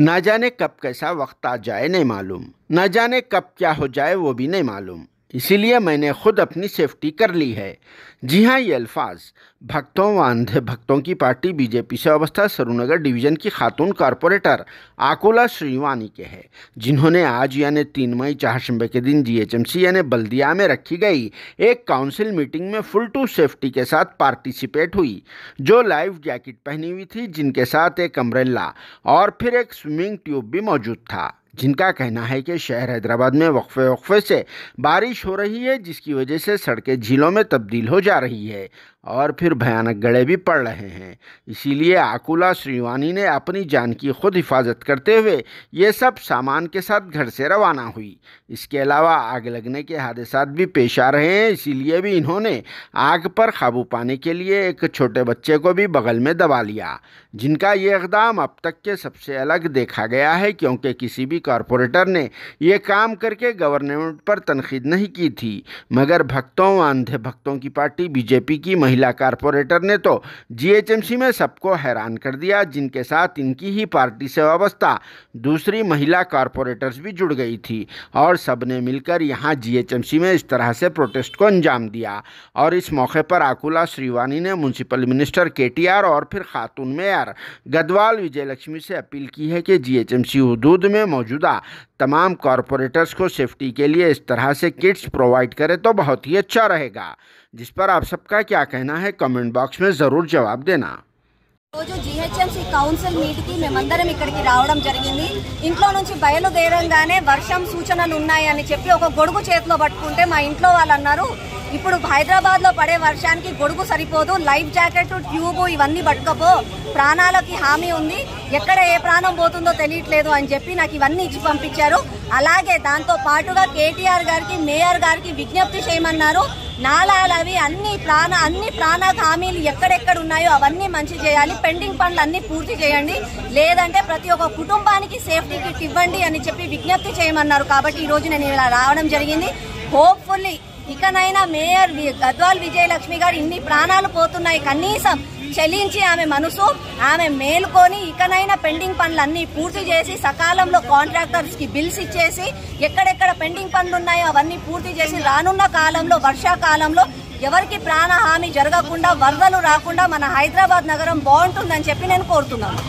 ना जाने कब कैसा वक्त आ जाए, नहीं मालूम। न जाने कब क्या हो जाए, वो भी नहीं मालूम। इसीलिए मैंने खुद अपनी सेफ्टी कर ली है। जी हाँ ये अल्फाज। भक्तों व अंधे भक्तों की पार्टी बीजेपी से अवस्था सरुनगर डिवीज़न की खातून कारपोरेटर आकुला श्रीवानी के हैं, जिन्होंने आज यानी तीन मई चारशंबे के दिन जीएचएमसी यानी बल्दिया में रखी गई एक काउंसिल मीटिंग में फुल टू सेफ्टी के साथ पार्टिसिपेट हुई, जो लाइफ जैकेट पहनी हुई थी, जिनके साथ एक अम्ब्रेला और फिर एक स्विमिंग ट्यूब भी मौजूद था। जिनका कहना है कि शहर हैदराबाद में वक्फे वक्फे से बारिश हो रही है, जिसकी वजह से सड़कें झीलों में तब्दील हो जा रही है और फिर भयानक गड़े भी पड़ रहे हैं। इसीलिए आकुला श्रीवानी ने अपनी जान की खुद हिफाजत करते हुए ये सब सामान के साथ घर से रवाना हुई। इसके अलावा आग लगने के हादसा भी पेश आ रहे हैं, इसीलिए भी इन्होंने आग पर काबू पाने के लिए एक छोटे बच्चे को भी बगल में दबा लिया, जिनका ये इकदाम अब तक के सबसे अलग देखा गया है, क्योंकि किसी भी कॉरपोरेटर ने यह काम करके गवर्नमेंट पर तनखीद नहीं की थी। मगर भक्तों व अंधे भक्तों की पार्टी बीजेपी की महिला कारपोरेटर ने तो जीएचएमसी में सबको हैरान कर दिया, जिनके साथ इनकी ही पार्टी से वाबस्ता दूसरी महिला कारपोरेटर्स भी जुड़ गई थी और सबने मिलकर यहाँ जीएचएमसी में इस तरह से प्रोटेस्ट को अंजाम दिया। और इस मौके पर आकुला श्रीवानी ने म्यूनसिपल मिनिस्टर केटीआर और फिर खातून मेयर गदवाल विजयलक्ष्मी से अपील की है कि जीएचएमसी हदूद में मौजूदा तमाम कॉरपोरेटर्स को सेफ्टी के लिए इस तरह से किट्स प्रोवाइड करें तो बहुत ही अच्छा रहेगा जिस पर आप सबका क्या कहना है कमेंट बॉक्स में ज़रूर जवाब देना రోజు జిహెచ్ఎంసీ కౌన్సిల్ మీటింగ్కి మేమందరం ఇక్కడికి రావడం జరిగింది ఇంట్లో నుంచి బయలుదేరంగానే వర్షం సూచనలు ఉన్నాయని చెప్పి ఒక గొడుగు చేతిలో పట్టుకుంటే మా ఇంట్లో వాళ్ళు అన్నారు ఇప్పుడు హైదరాబాద్లో పడే వర్షానికి గొడుగు సరిపోదు లైఫ్ జాకెట్ ట్యూబ్ ఇవన్నీ పట్టుకపో ప్రాణాలకి హామీ ఉంది. ఎక్కడ ఏ ప్రాణం పోతుందో తెలియట్లేదు అని చెప్పి నాకు ఇవన్నీ ఇచ్చి పంపించారు. అలాగే దాంతో పాటుగా కేటీఆర్ గారికి మేయర్ గారికి విజ్ఞప్తి చేయమన్నారు. నాలాలు అవి అన్ని ప్రాణ అన్ని ప్రాణ హామీలు ఎక్కడెక్కడ ఉన్నాయో అవన్నీ మంచి చేయాలి. పెండింగ్ పనులు అన్ని పూర్తి చేయండి. లేదంటే ప్రతి ఒక్క కుటుంబానికి సేఫ్టీ కిట్ ఇవ్వండి అని చెప్పి విజ్ఞప్తి చేయమన్నారు. కాబట్టి ఈ రోజు నేను ఇలా రావడం జరిగింది. హోప్ఫుల్లీ ఇకనైనా మేయర్ వి- గద్వాల్ విజయలక్ష్మి గారు ఇన్ని ప్రాణాలు పోతున్నాయి. కనీసం చెల్లించి ఆమె మనసు ఆమె మేలుకొని ఇకనైనా పెండింగ్ పనులన్నీ పూర్తి చేసి సకాలంలో కాంట్రాక్టర్స్కి బిల్స్ ఇచ్చేసి ఎక్కడెక్కడ పెండింగ్ పనులు ఉన్నాయో అవన్నీ పూర్తి చేసి రానున్న కాలంలో వర్షాకాలంలో ఎవరికి ప్రాణ హాని జరగకుండా వరదలు రాకుండా మన హైదరాబాద్ నగరం బాగుంటుందని చెప్పి నేను కోరుతున్నాను.